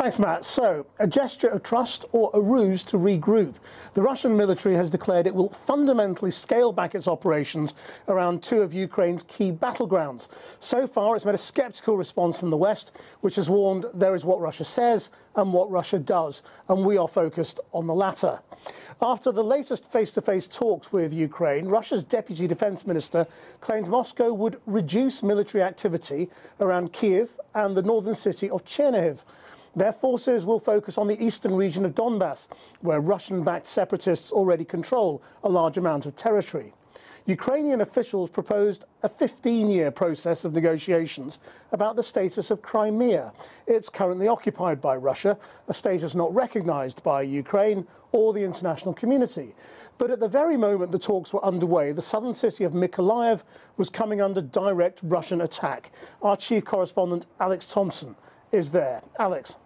Thanks, Matt. So, a gesture of trust or a ruse to regroup? The Russian military has declared it will fundamentally scale back its operations around two of Ukraine's key battlegrounds. So far, it's met a sceptical response from the West, which has warned there is what Russia says and what Russia does, and we are focused on the latter. After the latest face to face talks with Ukraine, Russia's deputy defense minister claimed Moscow would reduce military activity around Kiev and the northern city of Chernihiv. Their forces will focus on the eastern region of Donbass, where Russian backed separatists already control a large amount of territory. Ukrainian officials proposed a 15 year process of negotiations about the status of Crimea. It's currently occupied by Russia, a status not recognised by Ukraine or the international community. But at the very moment the talks were underway, the southern city of Mykolaiv was coming under direct Russian attack. Our chief correspondent, Alex Thompson, is there. Alex.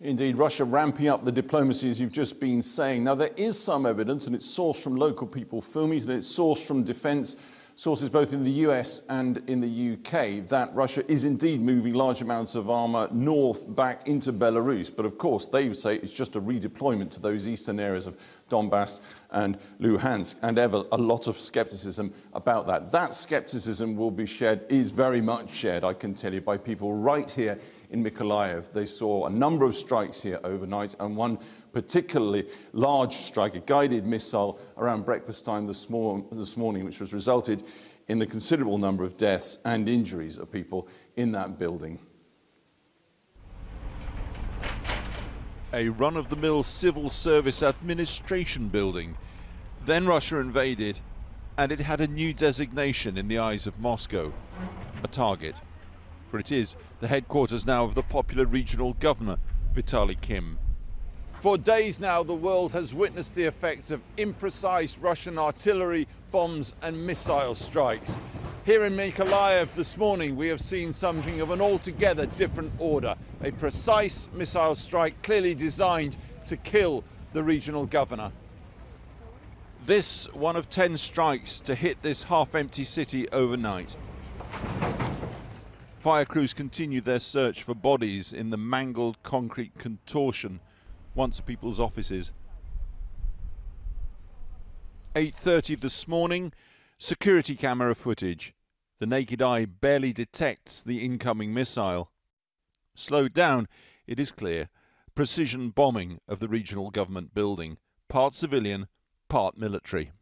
Indeed, Russia ramping up the diplomacy, as you've just been saying. Now, there is some evidence, and it's sourced from local people filming and it's sourced from defence sources both in the US and in the UK, that Russia is indeed moving large amounts of armour north back into Belarus. But of course, they say it's just a redeployment to those eastern areas of Donbass and Luhansk, and ever a lot of scepticism about that. That scepticism will be shared, is very much shared, I can tell you, by people right here in Mykolaiv. They saw a number of strikes here overnight, and one particularly large strike, a guided missile around breakfast time this, mor this morning, which has resulted in a considerable number of deaths and injuries of people in that building. A run-of-the-mill civil service administration building. Then Russia invaded, and it had a new designation in the eyes of Moscow, a target. For it is the headquarters now of the popular regional governor, Vitaly Kim. For days now, the world has witnessed the effects of imprecise Russian artillery, bombs and missile strikes. Here in Mykolaiv this morning, we have seen something of an altogether different order. A precise missile strike clearly designed to kill the regional governor. This one of 10 strikes to hit this half-empty city overnight. Fire crews continue their search for bodies in the mangled concrete contortion once people's offices. 8.30 this morning, security camera footage. The naked eye barely detects the incoming missile. Slowed down, it is clear, precision bombing of the regional government building, part civilian, part military.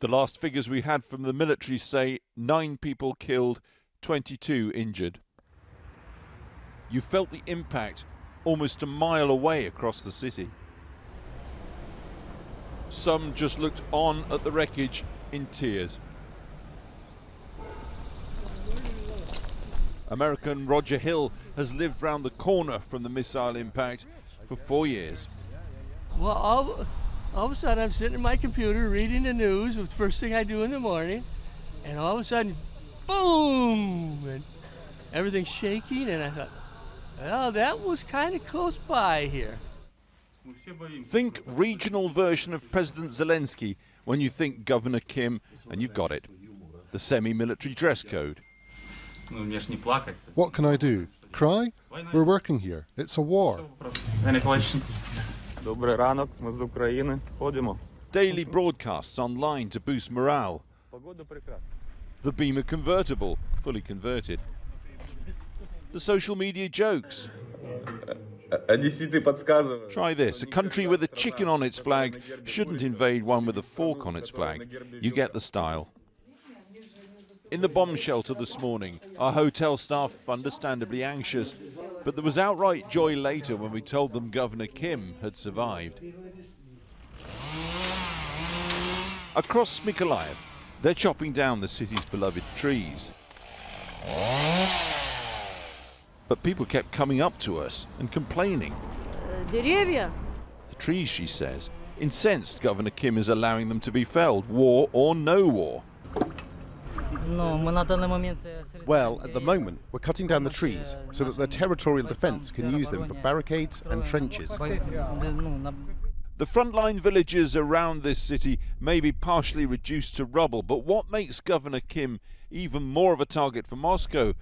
The last figures we had from the military say nine people killed, 22 injured. You felt the impact almost a mile away across the city. Some just looked on at the wreckage in tears. American Roger Hill has lived round the corner from the missile impact for four years. Well, all, all of a sudden I'm sitting at my computer reading the news, the first thing I do in the morning, and all of a sudden, boom, and everything's shaking, and I thought, well, that was kind of close by here. Think regional version of President Zelensky when you think Governor Kim, and you've got it. The semi-military dress code. What can I do? Cry? We're working here. It's a war. Daily broadcasts online to boost morale. The Beamer convertible, fully converted the social media jokes. Try this. A country with a chicken on its flag shouldn't invade one with a fork on its flag. You get the style. In the bomb shelter this morning, our hotel staff understandably anxious, but there was outright joy later when we told them Governor Kim had survived. Across Mykolaiv, they're chopping down the city's beloved trees. But people kept coming up to us and complaining. The trees, she says, incensed Governor Kim is allowing them to be felled, war or no war. Well, at the moment, we're cutting down the trees so that the territorial defence can use them for barricades and trenches. The frontline villages around this city may be partially reduced to rubble, but what makes Governor Kim even more of a target for Moscow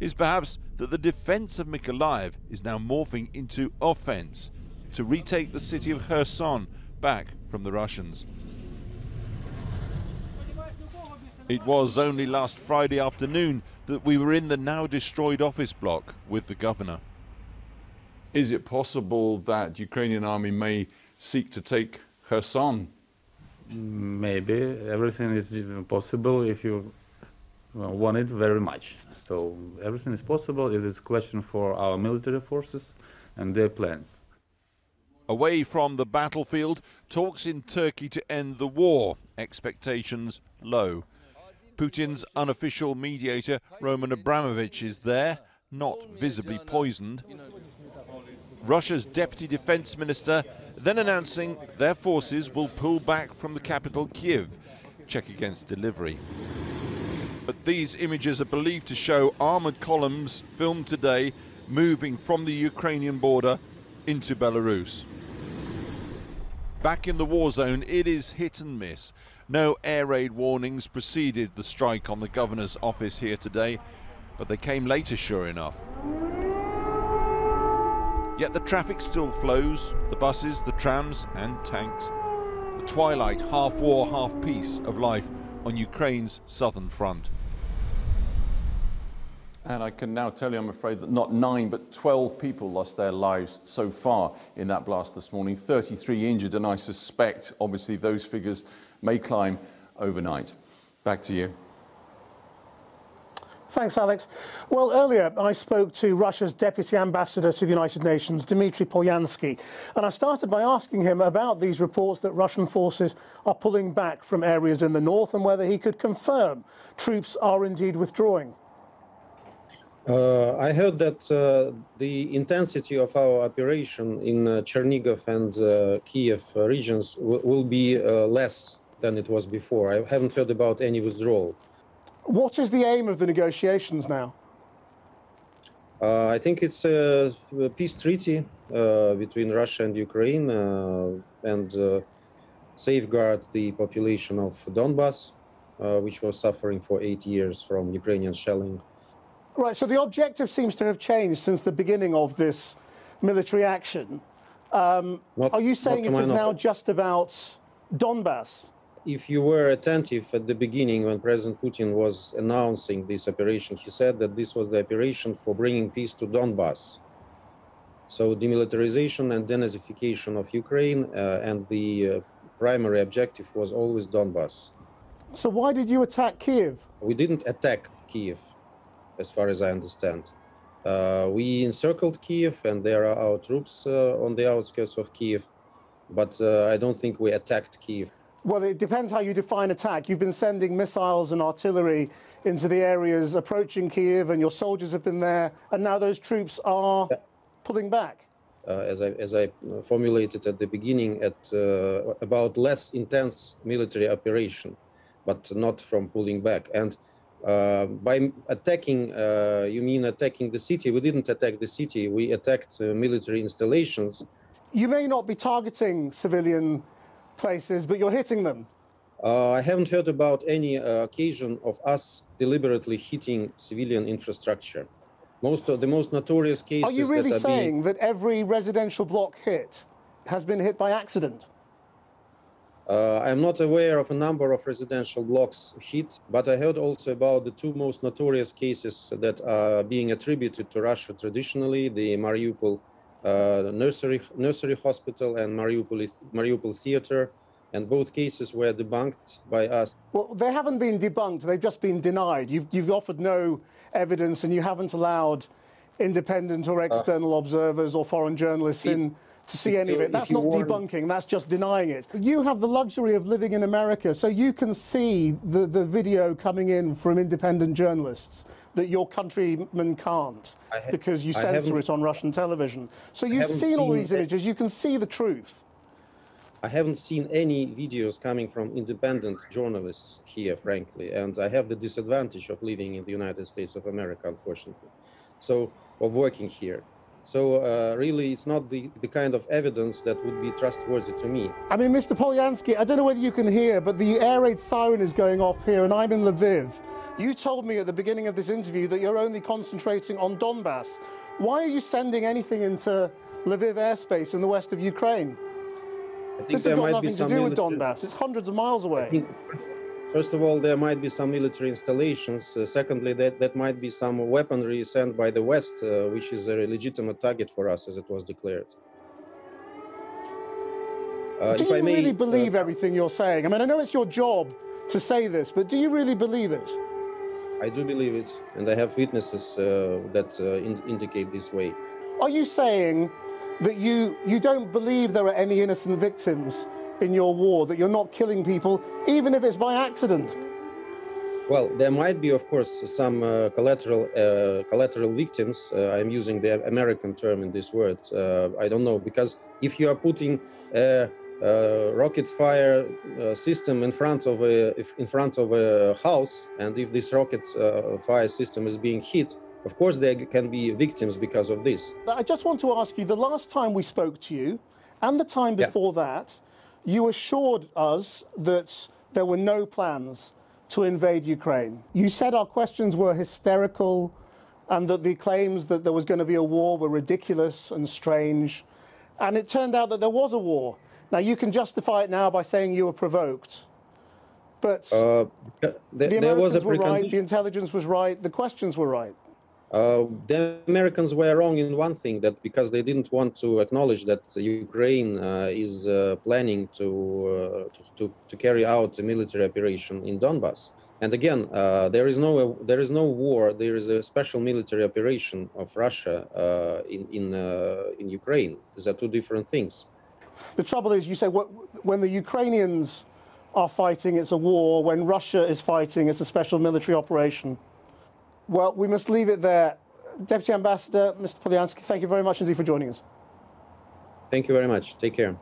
is perhaps that the defense of Mykolaiv is now morphing into offense to retake the city of Kherson back from the Russians. It was only last Friday afternoon that we were in the now destroyed office block with the governor. Is it possible that Ukrainian army may seek to take Kherson? Maybe everything is possible if you Uh, want it very much. So everything is possible. It is a question for our military forces and their plans. Away from the battlefield, talks in Turkey to end the war, expectations low. Putin's unofficial mediator, Roman Abramovich, is there, not visibly poisoned. Russia's deputy defense minister then announcing their forces will pull back from the capital Kiev, check against delivery. But these images are believed to show armoured columns filmed today moving from the Ukrainian border into Belarus. Back in the war zone, it is hit and miss. No air raid warnings preceded the strike on the governor's office here today, but they came later, sure enough. Yet the traffic still flows the buses, the trams, and tanks. The twilight, half war, half peace of life on Ukraine's southern front. And I can now tell you, I'm afraid, that not nine, but 12 people lost their lives so far in that blast this morning. 33 injured, and I suspect, obviously, those figures may climb overnight. Back to you. Thanks, Alex. Well, earlier I spoke to Russia's Deputy Ambassador to the United Nations, Dmitry Polyansky, and I started by asking him about these reports that Russian forces are pulling back from areas in the north and whether he could confirm troops are indeed withdrawing. Uh, I heard that uh, the intensity of our operation in uh, Chernigov and uh, Kiev regions will be uh, less than it was before. I haven't heard about any withdrawal. What is the aim of the negotiations now? Uh, I think it's a, peace treaty between Russia and Ukraine and safeguard the population of Donbass, which was suffering for eight years from Ukrainian shelling. Right, so the objective seems to have changed since the beginning of this military action. Um, not, are you saying it is now just about Donbass? If you were attentive at the beginning when President Putin was announcing this operation, he said that this was the operation for bringing peace to Donbass. So demilitarization and denazification of Ukraine uh, and the uh, primary objective was always Donbass. So why did you attack Kiev? We didn't attack Kiev as far as I understand. Uh, we encircled Kiev, and there are our troops uh, on the outskirts of Kiev, but uh, I don't think we attacked Kiev. Well, it depends how you define attack. You've been sending missiles and artillery into the areas approaching Kiev, and your soldiers have been there, and now those troops are pulling back. Uh, as, I, as I formulated at the beginning, at uh, about less intense military operation, but not from pulling back. And uh, by attacking, uh, you mean attacking the city? We didn't attack the city. We attacked uh, military installations. You may not be targeting civilian places, but you're hitting them. Uh, I haven't heard about any uh, occasion of us deliberately hitting civilian infrastructure. Most of the most notorious cases. Are you really that saying being... that every residential block hit has been hit by accident? Uh, I'm not aware of a number of residential blocks hit, but I heard also about the two most notorious cases that are being attributed to Russia traditionally, the Mariupol uh, nursery, nursery hospital and Mariupol, Mariupol theater, and both cases were debunked by us. Well, they haven't been debunked, they've just been denied. You've, you've offered no evidence and you haven't allowed independent or uh, external uh, observers or foreign journalists in to see any of it. That's not debunking, that's just denying it. You have the luxury of living in America, so you can see the, the video coming in from independent journalists that your countrymen can't because you censor it on Russian television. So you've seen, seen all these images, you can see the truth. I haven't seen any videos coming from independent journalists here, frankly, and I have the disadvantage of living in the United States of America, unfortunately, so of working here. So uh, really, it's not the, the kind of evidence that would be trustworthy to me. I mean, Mr. Polyansky, I don't know whether you can hear, but the air raid siren is going off here, and I'm in Lviv. You told me at the beginning of this interview that you're only concentrating on Donbass. Why are you sending anything into Lviv airspace in the west of Ukraine? I think This has got might be nothing to do with Donbass. It's hundreds of miles away. First of all, there might be some military installations. Uh, secondly, that, that might be some weaponry sent by the West, uh, which is a legitimate target for us, as it was declared. Uh, do if you I may, really uh, believe everything you're saying? I mean, I know it's your job to say this, but do you really believe it? I do believe it, and I have witnesses uh, that uh, in- indicate this way. Are you saying that you, you don't believe there are any innocent victims in your war, that you're not killing people, even if it's by accident? Well, there might be, of course, some uh, collateral uh, collateral victims. Uh, I'm using the American term in this word. Uh, I don't know because if you are putting a, a rocket fire uh, system in front of a if in front of a house, and if this rocket uh, fire system is being hit, of course there can be victims because of this. I just want to ask you the last time we spoke to you and the time Yeah. before that, you assured us that there were no plans to invade Ukraine. You said our questions were hysterical and that the claims that there was going to be a war were ridiculous and strange. And it turned out that there was a war. Now, you can justify it now by saying you were provoked. But Uh, th- the there was a Americans were right, the intelligence was right, the questions were right. Uh, the Americans were wrong in one thing that because they didn't want to acknowledge that Ukraine uh, is uh, planning to, uh, to, to carry out a military operation in Donbass. And again, uh, there is no there is no war. There is a special military operation of Russia in in in Ukraine. These are two different things. The trouble is, you say wh- when the Ukrainians are fighting, it's a war. When Russia is fighting, it's a special military operation. Well, we must leave it there. Deputy Ambassador, Mr. Polyansky, thank you very much indeed for joining us. Thank you very much. Take care.